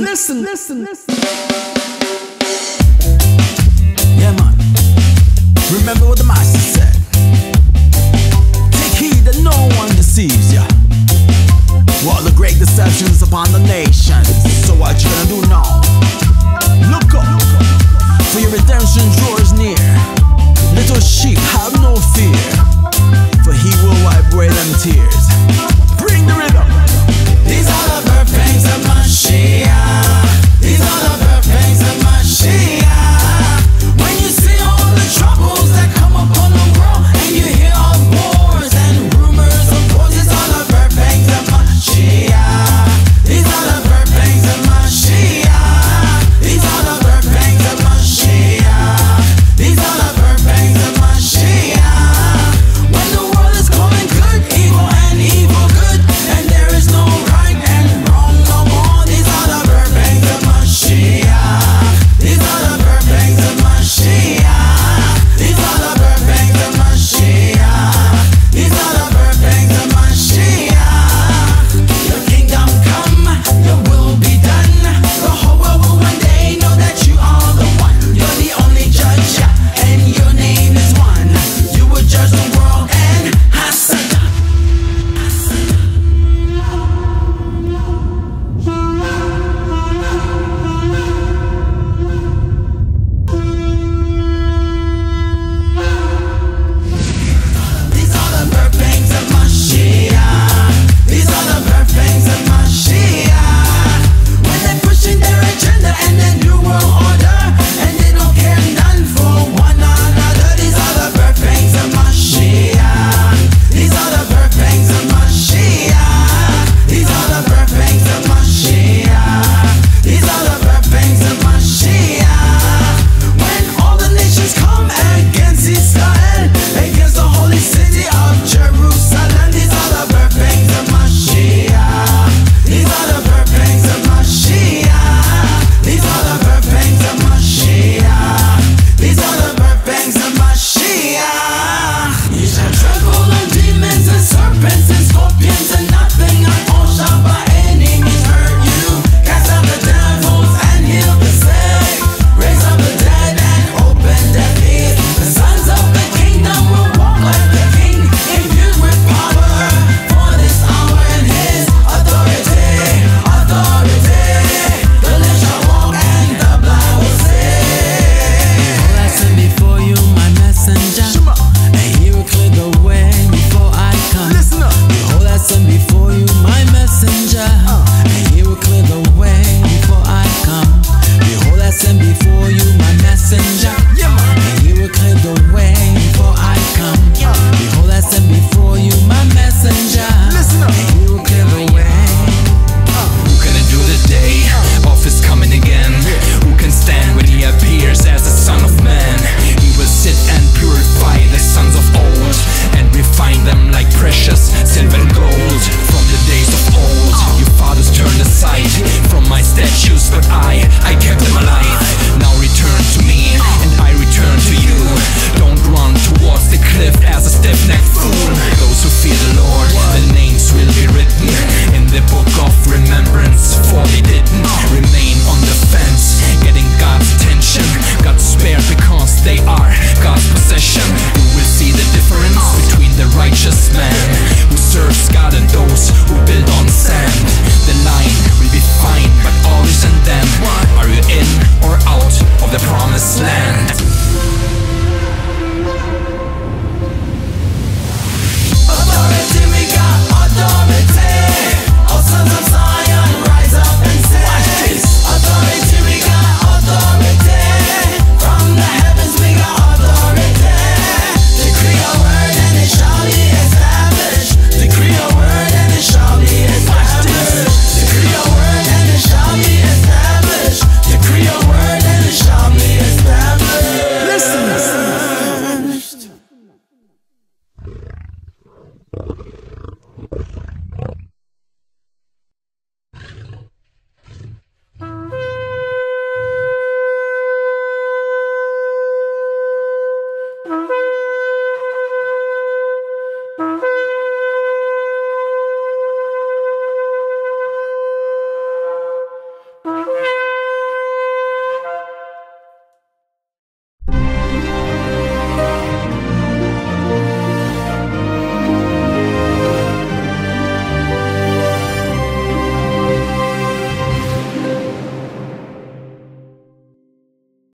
listen, listen, listen, listen. Yeah, man. Remember what the master said. Take heed that no one deceives ya. While the great deceptions upon the nations. So what you gonna do now? Look up, for your redemption draws near. Little sheep, have no fear, It's